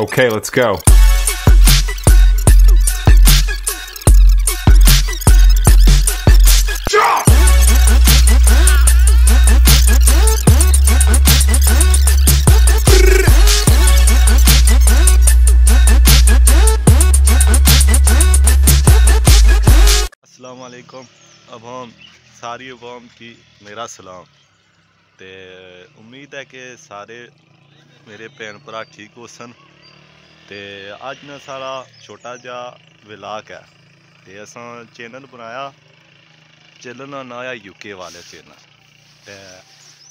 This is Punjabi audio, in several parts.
Okay, let's go. असलकुम अवाम सारी अवाम की मेरा सलाम ਤੇ ਉਮੀਦ ਹੈ ਕਿ ਸਾਰੇ ਮੇਰੇ ਭੈਣ ਭਰਾ ਠੀਕ ਹੋ ਸਨ ਤੇ ਅੱਜ ਨਾ ਸਾਰਾ ਛੋਟਾ ਜਿਹਾ ਵਿਲਾਕ ਹੈ ਤੇ ਅਸਾਂ ਚੈਨਲ ਬਣਾਇਆ। ਚੈਨਲ ਦਾ ਨਾ ਹੈ ਯੂਕੇ ਵਾਲੇ ਚੈਨਲ ਤੇ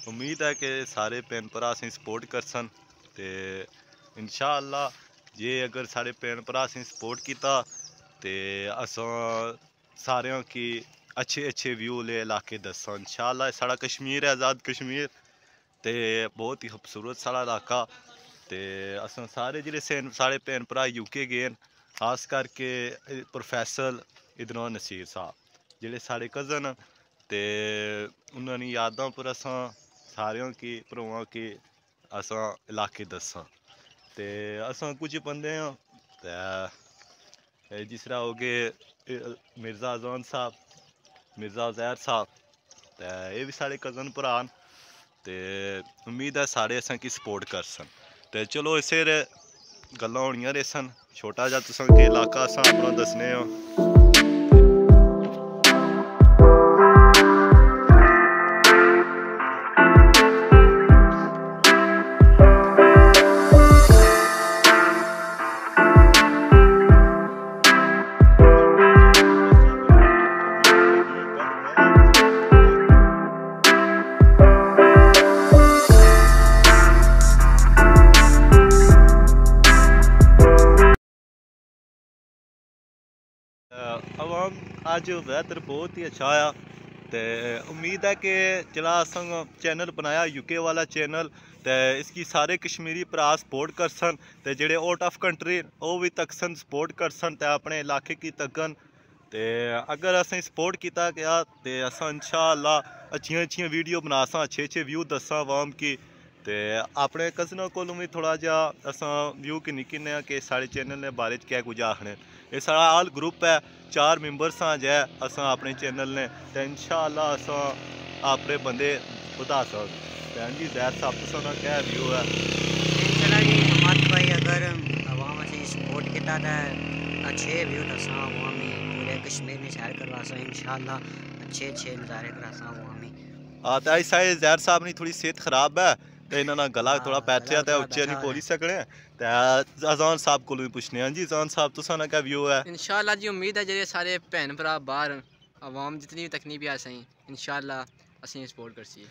ਉਮੀਦ ਹੈ ਕਿ ਸਾਰੇ ਭੈਣ ਭਰਾ ਅਸੀਂ ਸਪੋਰਟ ਕਰਸਨ ਤੇ ਇਨਸ਼ਾ ਅੱਲਾ ਜੇ ਅਗਰ ਸਾਡੇ ਭੈਣ ਭਰਾ ਅਸੀਂ ਸਪੋਰਟ ਕੀਤਾ ਤੇ ਅਸਾਂ ਸਾਰਿਆਂ ਕੀ ਅੱਛੇ ਅੱਛੇ ਵਿਊ ਲੈ ਇਲਾਕੇ ਦੱਸਾਂ। ਇਨਸ਼ਾ ਅੱਲਾ ਸਾਡਾ ਕਸ਼ਮੀਰ ਹੈ, ਆਜ਼ਾਦ ਕਸ਼ਮੀਰ ਤੇ ਬਹੁਤ ਹੀ ਖੂਬਸੂਰਤ ਸਾਡਾ ਇਲਾਕਾ। ਤੇ ਅਸਾਂ ਸਾਰੇ ਜਿਹੜੇ ਸੇ ਸਾਰੇ ਭੈਣ ਭਰਾ ਯੂਕੇ ਗਏ ਖਾਸ ਕਰਕੇ ਪ੍ਰੋਫੈਸਰ ਇਦਨੋ ਨਸੀਰ ਸਾਹਿਬ, ਜਿਹੜੇ ਸਾਡੇ ਕਜ਼ਨ ਤੇ ਉਹਨਾਂ ਦੀ ਯਾਦਾਂ ਪਰ ਅਸਾਂ ਸਾਰਿਆਂ ਕੀ, ਭਰਾਵਾਂ ਕੀ ਅਸਾਂ ਇਲਾਕੇ ਦੱਸਾਂ। ਤੇ ਅਸਾਂ ਕੁਝ ਬੰਦੇ ਆ, ਤੇ ਜਿਸ ਤਰ੍ਹਾਂ ਹੋ ਗਏ ਮਿਰਜ਼ਾ ਅਜ਼ਾਨ ਸਾਹਿਬ, ਮਿਰਜ਼ਾ ਜ਼ਹਿਰ ਸਾਹਿਬ, ਤੇ ਇਹ ਵੀ ਸਾਡੇ ਕਜ਼ਨ ਭਰਾ ਨੇ ਤੇ ਉਮੀਦ ਹੈ ਸਾਰੇ ਅਸਾਂ ਕੀ ਸਪੋਰਟ ਕਰਸਨ ਤੇ ਚਲੋ ਇਸੇ ਗੱਲਾਂ ਹੋਣੀਆਂ ਰੇ ਛੋਟਾ ਜਿਹਾ ਤੁਸੀਂ ਕਿ ਇਲਾਕਾ ਅਸਾਂ ਦੱਸਨੇ ਆ अवाम आज वेदर बहुत ही अच्छा आया ते उम्मीद है कि जेह्ड़ा असें चैनल बनाया यूके वाला चैनल ते इसकी सारे कश्मीरी भ्रा सपोर्ट करसन ते जेह्ड़े out of country oh B तकसन support करसन ते अपने इलाके की तकन ते अगर असें सपोर्ट कीता गया ते असां इंशाअल्लाह अच्छियां अच्छियां वीडियो बनासां अच्छे अच्छे व्यू दस्सां अवाम की ਤੇ ਆਪਣੇ ਕਜ਼ਨਾਂ ਕੋਲੋਂ ਵੀ ਥੋੜਾ ਜਿਹਾ ਅਸਾਂ ਵਿਊ ਕਿ ਨਿਕਿਨੇ ਆ ਕਿ ਸਾਡੇ ਚੈਨਲ ਦੇ ਬਾਰੇ ਚ ਕਿਆ ਕੁਝ ਆਖਣੇ ਇਹ ਸਾਡਾ ਆਲ ਗਰੁੱਪ ਹੈ ਚਾਰ ਮੈਂਬਰਸ ਆ ਜੈ ਅਸਾਂ ਆਪਣੇ ਚੈਨਲ ਨੇ ਤੇ ਇਨਸ਼ਾਅੱਲਾ ਅਸਾਂ ਆਪਣੇ ਬੰਦੇ ਵਧਾ ਸਕਦੇ ਭੈਣ जी ਜ਼ੈਦ ਸਾਹਿਬ ਤੁਸੀਂ ਨਾ ਕਿਆ ਵਿਊ ਹੈ ਇਨਸ਼ਾਅੱਲਾ ਜੀ ਹਮਾਤ ਭਾਈ ਅਗਰ ਆवाम ਅਸੀਂ ਸਪੋਰਟ ਕੀਤਾ ਤਾਂ अच्छे व्यू दसा हुआ हमें पूरे कश्मीर में सैर करवा सा इंशाल्लाह अच्छे अच्छे नज़ारे करा सा हुआ हमें हाँ तो ऐसा जैर साहब ने थोड़ी सेहत ख़राब है ਇਹਨਾਂ ਨਾਲ ਗਲਾ ਥੋੜਾ ਪੈਥਿਆ ਤੇ ਉੱਚੇ ਨਹੀਂ ਬੋਲੀ ਸਕਣੇ ਤੇ ਅਜ਼ਾਨ ਸਾਹਿਬ ਕੋਲੋਂ ਵੀ ਪੁੱਛਨੇ ਹਾਂ ਜੀ। ਅਜ਼ਾਨ ਸਾਹਿਬ ਤੁਸਾਂ ਦਾ ਕੀ ਵਿਊ ਹੈ? ਇਨਸ਼ਾਅੱਲਾ ਜੀ ਉਮੀਦ ਹੈ ਜਿਹੜੇ ਸਾਰੇ ਭੈਣ ਭਰਾ ਬਾਹਰ ਆਵਾਮ ਜਿਤਨੀ ਵੀ ਤਕਨੀ ਵੀ ਆ ਸਹੀ ਇਨਸ਼ਾਅੱਲਾ ਅਸੀਂ ਸਪੋਰਟ ਕਰਸੀ